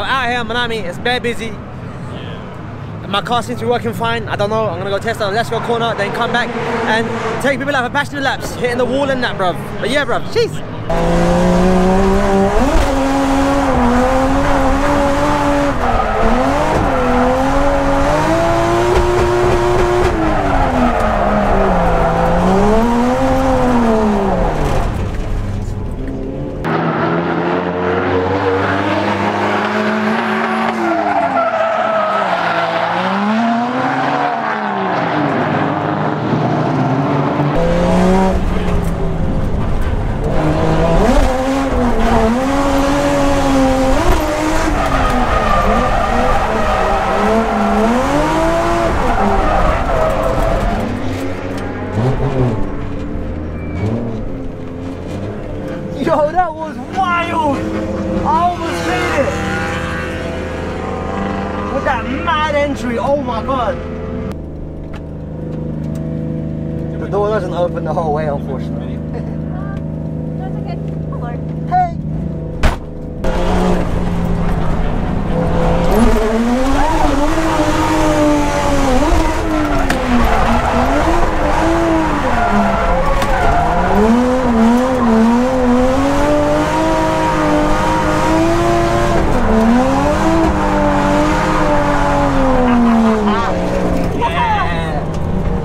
I'm out here in Minami, it's very busy. My car seems to be working fine. I don't know. I'm gonna go test out. Let's go corner, then come back and take people out for passenger laps, hitting the wall and that, bruv. But yeah, bruv. Jeez. Yo, that was wild! I almost made it! With that mad entry, oh my god! The door doesn't open the whole way, unfortunately. That's okay. Hello. Hey!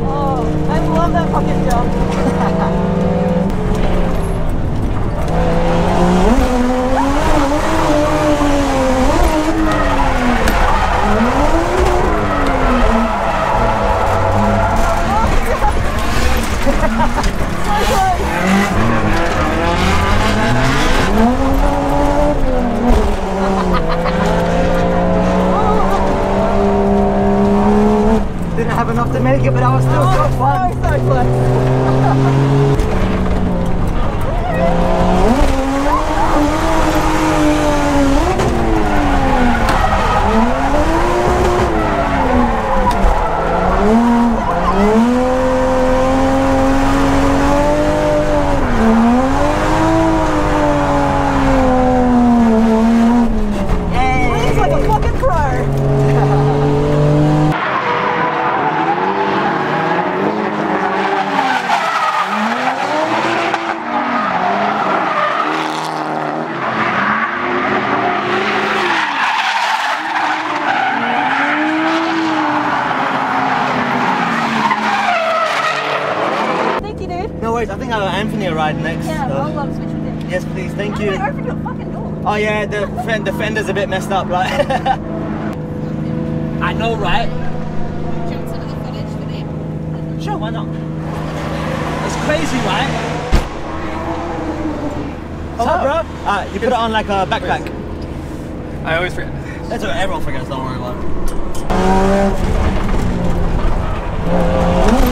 Oh, I love that fucking jump. Didn't have enough to make it, but I was still so fun. so close. He's like a fucking pro. Thank you, dude. No worries, I think I have Anthony a ride next. Yeah, so- I'll love switch with him. Yes, please, thank How you. did I open your fucking door? Oh yeah, the fend the fender's a bit messed up, like. I know, right? Do you want some of the footage for them? Sure, why not? It's crazy, right? Oh, bro. Uh, you put it on like a backpack. I always forget. That's what everyone forgets. Don't worry about it.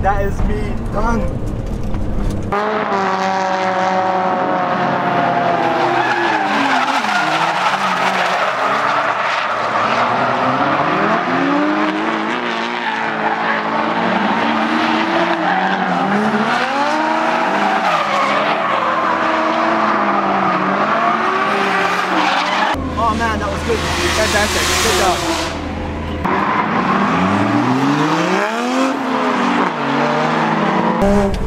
That is me done. Oh man, that was good. Fantastic. Good job. Fun,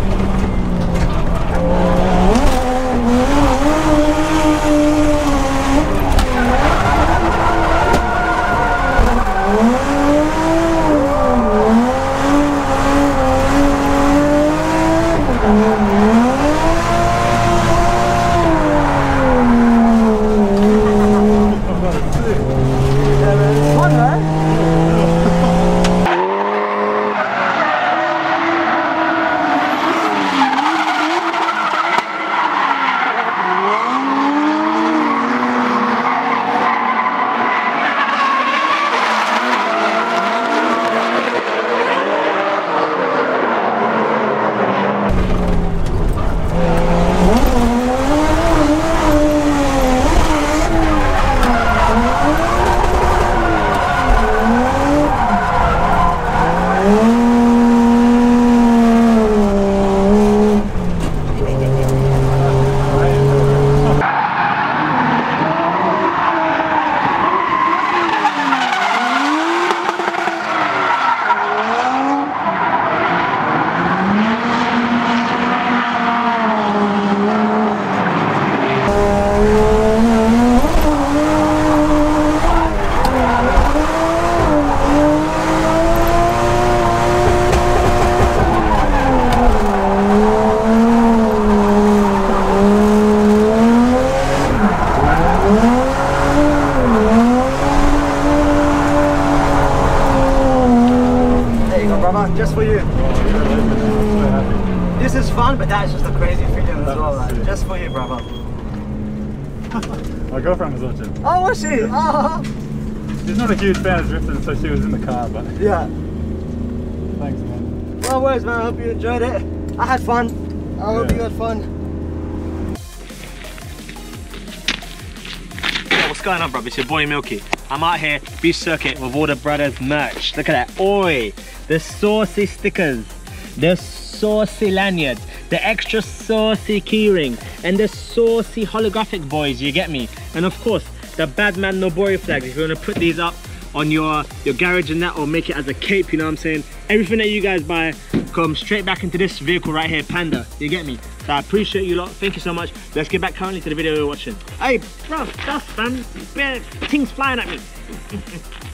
right? There you go, brother. Just for you. This is fun, but that's just a crazy feeling as That well. Like, just for you, brother. My girlfriend was watching. Oh, was she? Oh, She's not a huge fan of drifting, so she was in the car, but yeah. thanks, man. No worries, man. I hope you enjoyed it. I had fun. I hope Yeah. you had fun. Going on, bro? It's your boy Milky. I'm out here, Beach Circuit, with all the brothers merch. Look at that. Oi! The saucy stickers, the saucy lanyards, the extra saucy keyring, and the saucy holographic boys, you get me? And of course, the Badman Nobori flags. If you want to put these up on your, your garage and that, or make it as a cape, you know what I'm saying? Everything that you guys buy comes straight back into this vehicle right here, Panda. You get me? So I appreciate you lot. Thank you so much. Let's get back currently to the video we're watching. Hey, bro, dust, fam. Bare Things flying at me.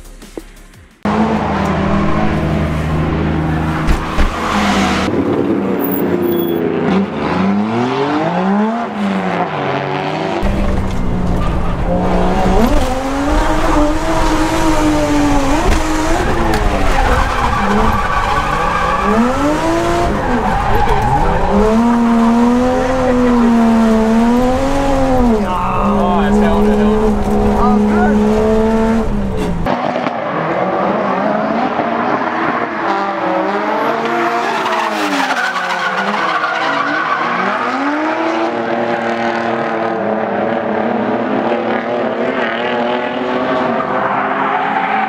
Oh, it's held it, held it. Oh, good.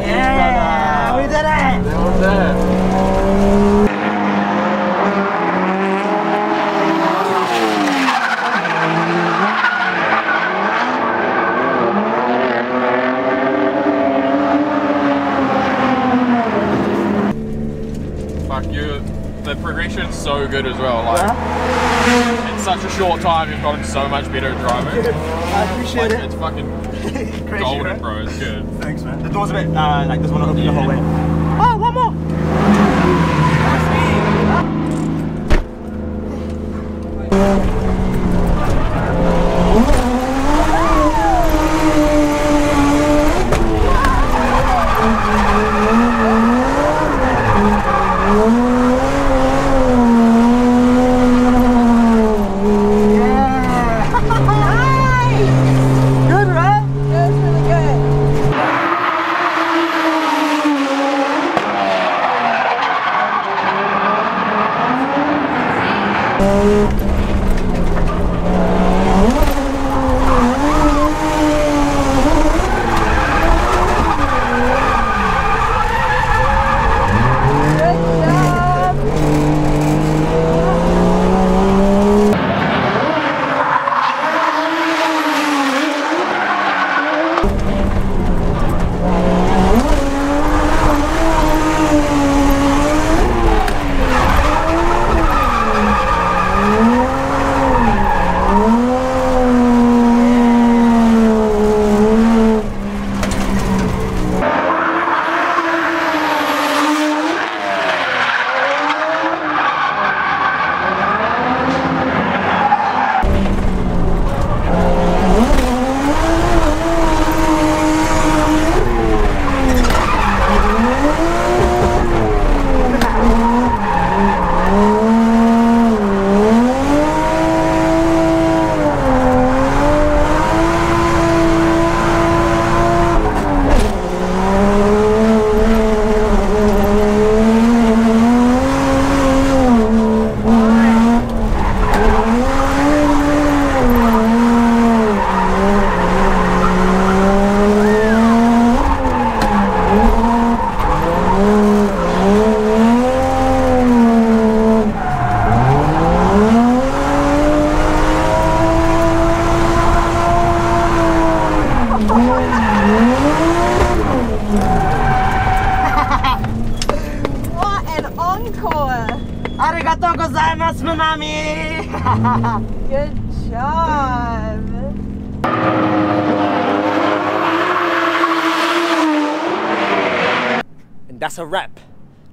Yeah, we did it. That was it. Fuck you. The progression's so good as well. Like in such a short time, you've gotten so much better at driving. I appreciate Like, it. it's fucking Crazy, golden, right? bro. It's good. Thanks, man. The door's a bit uh, like want to open the whole way.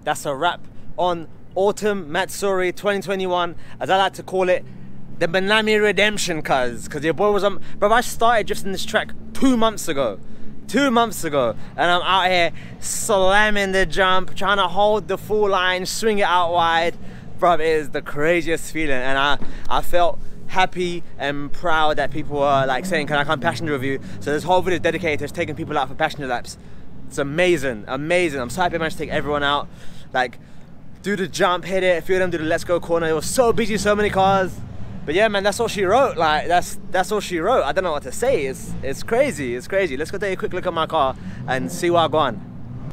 That's a wrap on Autumn Matsuri 2021, as I like to call it, the Minami Redemption, cuz. Cause your boy was on. Bro, I started drifting this track two months ago. Two months ago. And I'm out here slamming the jump, trying to hold the full line, swing it out wide. Bro, it is the craziest feeling. And I, I felt happy and proud that people were like saying, Can I come passenger with you? So this whole video is dedicated to taking people out for passenger laps. It's amazing, amazing. I'm so happy I managed to take everyone out. Like, do the jump, hit it, a few of them do the let's go corner. It was so busy, so many cars. But yeah, man, that's all she wrote. Like, that's that's all she wrote. I don't know what to say. It's it's crazy. It's crazy. Let's go take a quick look at my car and see what I go on.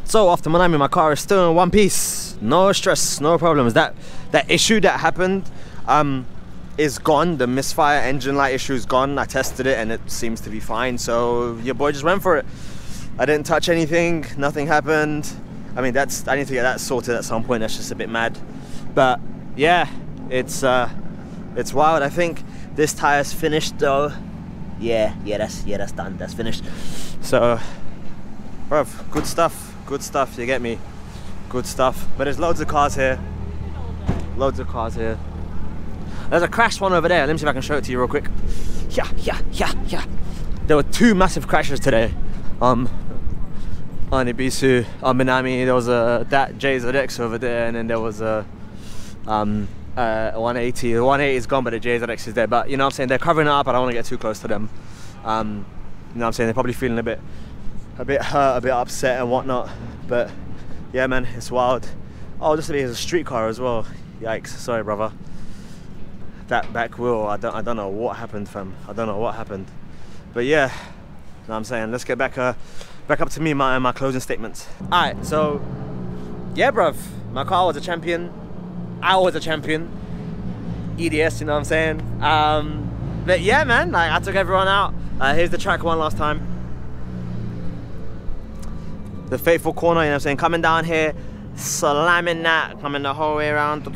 So after Minami, my car is still in one piece. No stress, no problems. That that issue that happened um, is gone. The misfire engine light issue is gone. I tested it and it seems to be fine. So your boy just went for it. I didn't touch anything. Nothing happened. I mean, that's I need to get that sorted at some point. That's just a bit mad. But yeah, it's uh, it's wild. I think this tire's finished though. Yeah, yeah, that's yeah, that's done. That's finished. So, bruv, good stuff. Good stuff. You get me? Good stuff. But there's loads of cars here. Loads of cars here. There's a crashed one over there. Let me see if I can show it to you real quick. Yeah, yeah, yeah, yeah. There were two massive crashes today. Um, on Ebisu, on Minami, there was a that JZX over there, and then there was a um, uh, 180. The 180 is gone, but the JZX is there. But you know what I'm saying? They're covering it up. I don't want to get too close to them. Um, you know what I'm saying? They're probably feeling a bit, a bit hurt, a bit upset and whatnot. But yeah, man, it's wild. Oh, this is a street car as well. Yikes! Sorry, brother. That back wheel, I don't, I don't know what happened, fam. I don't know what happened. But yeah, you know what I'm saying? Let's get back, uh, back up to me, my my closing statements. All right, so yeah, bruv, my car was a champion. I was a champion. EDS, you know what I'm saying? Um, but yeah, man, like I took everyone out. Uh, here's the track one last time. The faithful corner, you know what I'm saying? Coming down here, slamming that, coming the whole way around.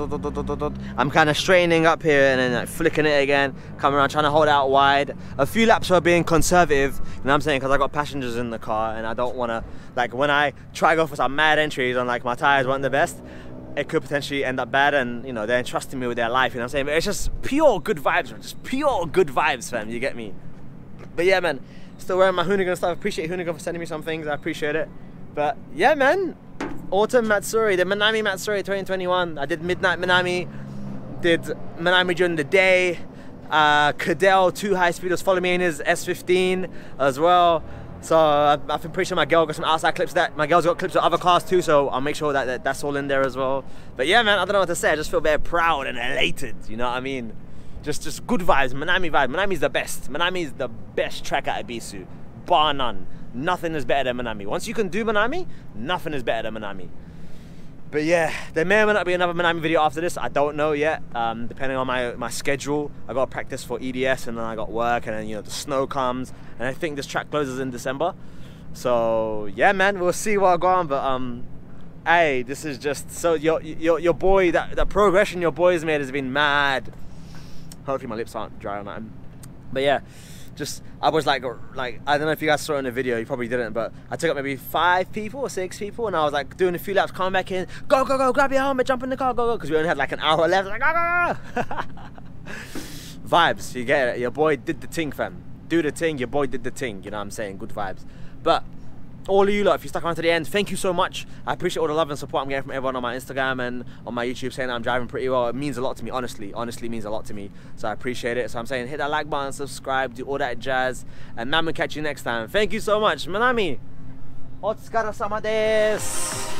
I'm kind of straightening up here and then like flicking it again, coming around, trying to hold out wide. A few laps were being conservative, you know what I'm saying? Because I got passengers in the car and I don't want to, like when I try to go for some mad entries on like my tires weren't the best, it could potentially end up bad and you know they're entrusting me with their life you know what I'm saying but it's just pure good vibes man just pure good vibes fam you get me but yeah man still wearing my Hoonigan stuff appreciate Hoonigan for sending me some things I appreciate it but yeah man Autumn Matsuri the Minami Matsuri 2021 I did Midnight Minami did Minami during the day uh, Cadell two high speeders follow me in his S15 as well So I- I'm pretty sure my girl got some outside clips. That my girl's got clips of other cars too. So I'll make sure that, that that's all in there as well. But yeah, man, I don't know what to say. I just feel very proud and elated. You know what I mean? Just just good vibes, Minami vibe. Minami's the best. Minami's the best track at Ebisu, bar none. Nothing is better than Minami. Once you can do Minami, nothing is better than Minami. But yeah, there may or may not be another Minami video after this. I don't know yet. Um, depending on my, my schedule, I got to practice for EDS, and then I got work, and then you know the snow comes, and I think this track closes in December. So yeah, man, we'll see what I go on. But um, hey, this is just so your your your boy that that progression your boys made has been mad. Hopefully my lips aren't dry on that. But yeah, just I was like like I don't know if you guys saw it in the video, you probably didn't, but I took up maybe five people or six people, and I was like doing a few laps, coming back in, go go go, grab your helmet, jump in the car, go go, because we only had like an hour left. Like go go go. vibes, you get it. Your boy did the ting, fam. Do the ting. Your boy did the ting. You know what I'm saying? Good vibes. But all of you lot, if you stuck around to the end, thank you so much. I appreciate all the love and support I'm getting from everyone on my Instagram and on my YouTube saying I'm driving pretty well. It means a lot to me, honestly. Honestly means a lot to me. So I appreciate it. So I'm saying hit that like button, subscribe, do all that jazz. And man, we'll catch you next time. Thank you so much. Minami. Otsukara sama desu.